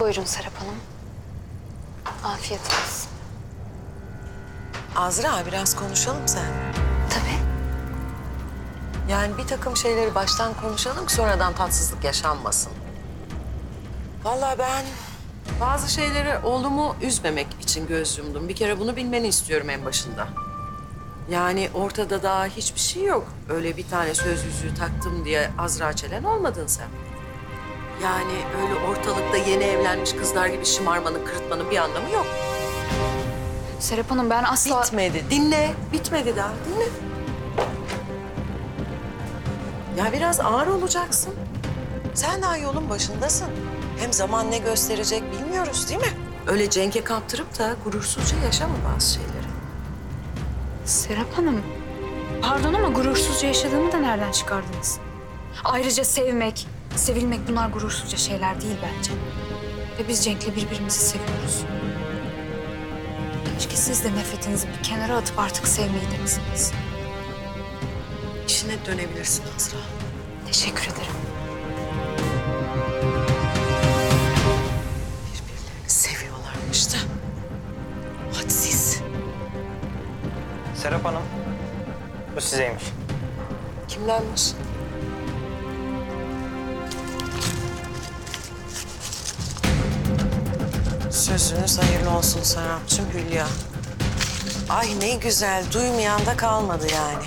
Buyurun Serap Hanım. Afiyet olsun. Azra biraz konuşalım sen. Tabii. Yani bir takım şeyleri baştan konuşalım ki sonradan tatsızlık yaşanmasın. Vallahi ben bazı şeyleri oğlumu üzmemek için göz yumdum. Bir kere bunu bilmeni istiyorum en başında. Yani ortada daha hiçbir şey yok. Öyle bir tane söz yüzüğü taktım diye Azra Çelen olmadın sen. Yani öyle ortalıkta yeni evlenmiş kızlar gibi şımarmanın, kırıtmanın bir anlamı yok. Serap Hanım ben asla... Bitmedi. Dinle. Bitmedi daha. Dinle. Ya biraz ağır olacaksın. Sen daha yolun başındasın. Hem zaman ne gösterecek bilmiyoruz değil mi? Öyle Cenk'e kaptırıp da gurursuzca yaşama bazı şeyleri. Serap Hanım, pardon ama gurursuzca yaşadığımı da nereden çıkardınız? Ayrıca sevmek, sevilmek bunlar gurursuzca şeyler değil bence. Ve biz Cenk'le birbirimizi seviyoruz. Keşke siz de nefretinizi bir kenara atıp artık sevmeyi denesiniz. İşine dönebilirsin Azra. Teşekkür ederim. Birbirlerini seviyorlarmış da. Hadsiz. Serap Hanım, bu sizeymiş. Kimdenmiş? Sözünüz hayırlı olsun Serapcığım Hülya. Ay ne güzel, duymayan da kalmadı yani.